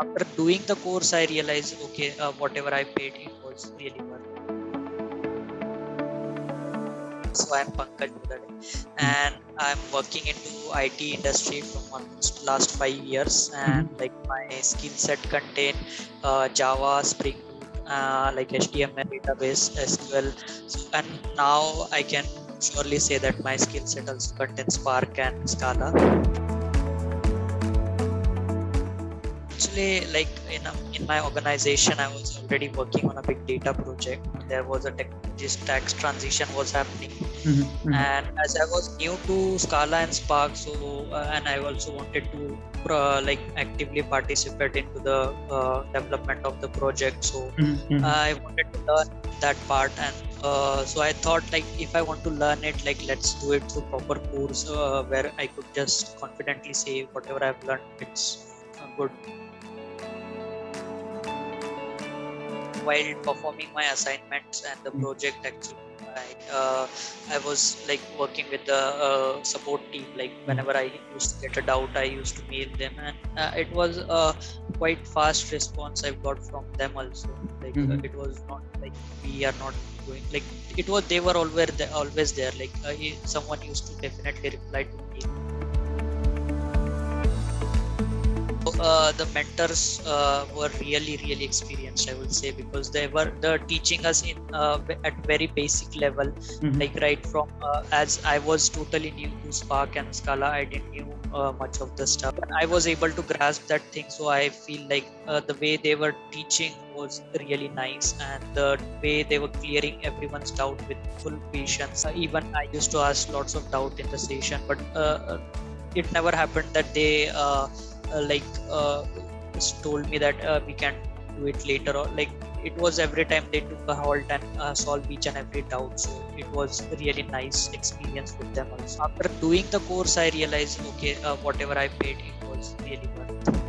after doing the course i realized okay uh, whatever i paid it was really worth it. So i'm pankaj Mudade, and i'm working into it industry from almost last five years and like my skill set contain uh, java spring uh, like html database sql so, and now i can surely say that my skill set also contains spark and scala actually like in, a, in my organization i was already working on a big data project there was a technology tax transition was happening Mm-hmm. and as i was new to scala and spark so uh, and i also wanted to uh, like actively participate into the uh, development of the project so Mm-hmm. i wanted to learn that part and uh, so i thought like if i want to learn it like let's do it through proper course uh, where i could just confidently say whatever i've learned it's uh, good. While performing my assignments and the Mm. project actually I, uh, I was like working with the uh, support team. Like whenever i used to get a doubt i used to mail them. And uh, it was a quite fast response i got from them also. Like uh, Mhm. it was not like we are not going like it was they were always there, always there. Like uh, someone used to definitely reply to me uh, the mentors uh, were really really experienced i would say because they were the teaching us in uh, at very basic level. Mm-hmm. like right from uh, as i was totally new to spark and scala i didn't knew uh, much of the stuff. And i was able to grasp that thing so i feel like uh, the way they were teaching was really nice and the way they were clearing everyone's doubt with full patience. Uh, even i used to ask lots of doubt in the session but it never happened that they like uh, told me that uh, we can do it later or like it was every time they took a halt and uh, solve each and every doubt. So it was really nice experience with them also. After doing the course i realized okay uh, whatever i paid it was really worth it